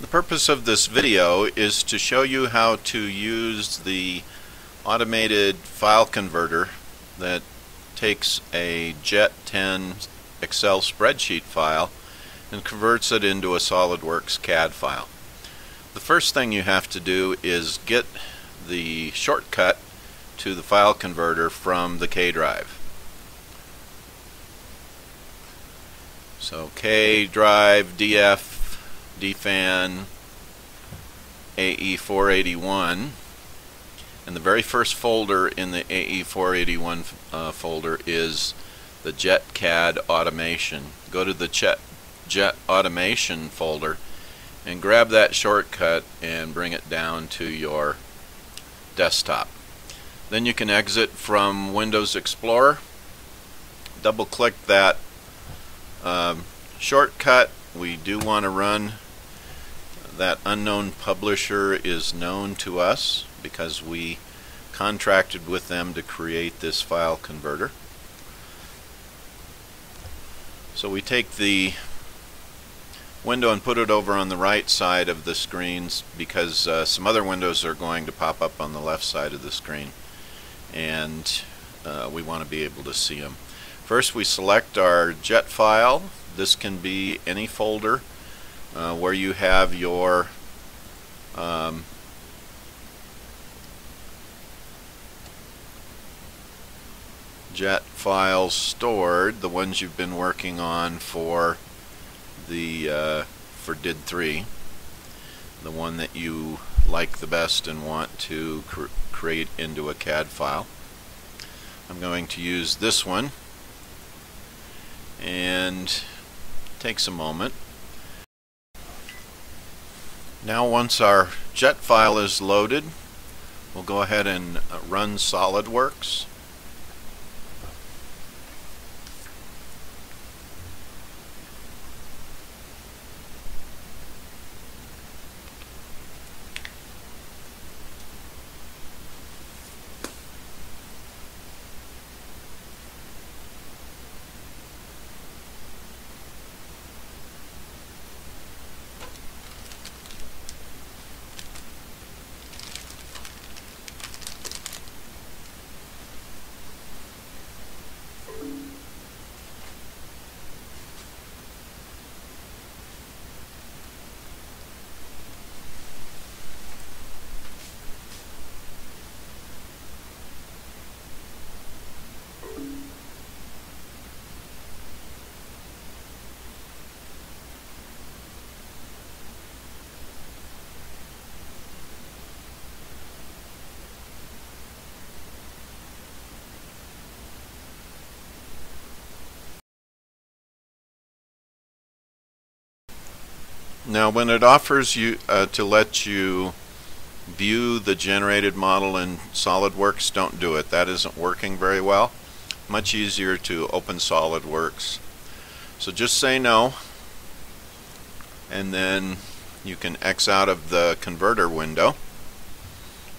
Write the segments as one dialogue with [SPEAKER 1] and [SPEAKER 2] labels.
[SPEAKER 1] The purpose of this video is to show you how to use the automated file converter that takes a JET 10 Excel spreadsheet file and converts it into a SOLIDWORKS CAD file. The first thing you have to do is get the shortcut to the file converter from the K drive. So K drive DF DFAN AE481 and the very first folder in the AE481 uh, folder is the JetCAD automation. Go to the Jet, Jet automation folder and grab that shortcut and bring it down to your desktop. Then you can exit from Windows Explorer, double click that um, shortcut. We do want to run that unknown publisher is known to us because we contracted with them to create this file converter. So we take the window and put it over on the right side of the screens because uh, some other windows are going to pop up on the left side of the screen and uh, we want to be able to see them. First we select our JET file. This can be any folder uh, where you have your um, jet files stored, the ones you've been working on for the uh, for DID 3, the one that you like the best and want to cr create into a CAD file. I'm going to use this one and takes a moment. Now once our jet file is loaded, we'll go ahead and uh, run SOLIDWORKS. Now when it offers you uh, to let you view the generated model in SOLIDWORKS, don't do it. That isn't working very well. Much easier to open SOLIDWORKS. So just say no and then you can X out of the converter window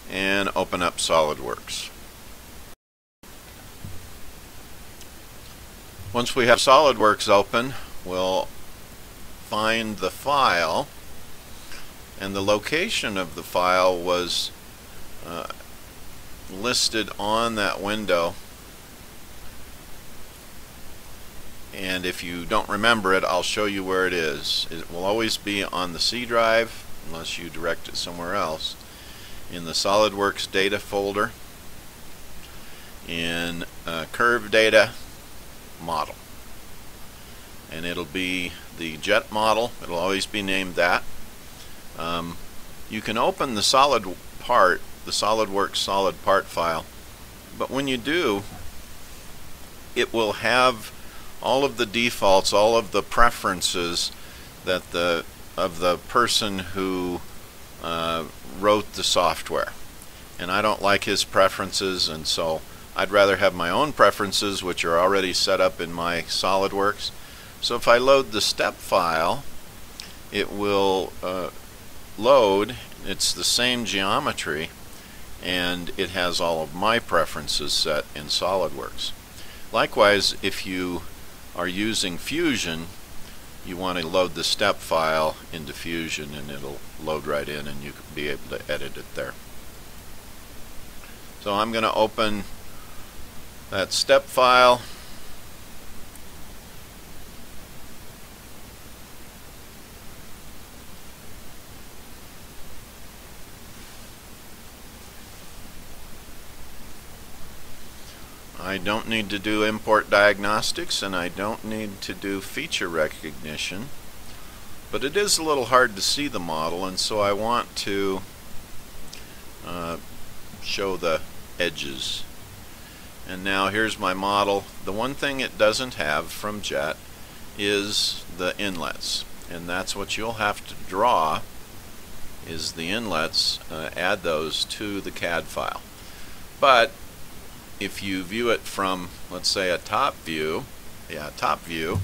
[SPEAKER 1] and open up SOLIDWORKS. Once we have SOLIDWORKS open, we'll find the file and the location of the file was uh, listed on that window. And if you don't remember it I'll show you where it is. It will always be on the C drive unless you direct it somewhere else in the SOLIDWORKS data folder in uh, curve data model and it'll be the jet model. It'll always be named that. Um, you can open the solid part the SolidWorks solid part file but when you do it will have all of the defaults all of the preferences that the of the person who uh, wrote the software. And I don't like his preferences and so I'd rather have my own preferences which are already set up in my SolidWorks so if I load the step file, it will uh, load, it's the same geometry, and it has all of my preferences set in SOLIDWORKS. Likewise, if you are using Fusion, you want to load the step file into Fusion and it'll load right in and you can be able to edit it there. So I'm going to open that step file. I don't need to do import diagnostics and I don't need to do feature recognition but it is a little hard to see the model and so I want to uh, show the edges. And now here's my model. The one thing it doesn't have from JET is the inlets and that's what you'll have to draw is the inlets uh, add those to the CAD file. But if you view it from, let's say, a top view, yeah, top view,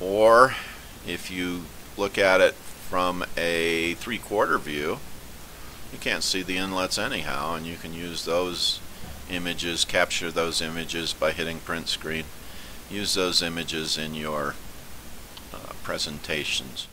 [SPEAKER 1] or if you look at it from a three-quarter view, you can't see the inlets anyhow, and you can use those images, capture those images by hitting print screen, use those images in your uh, presentations.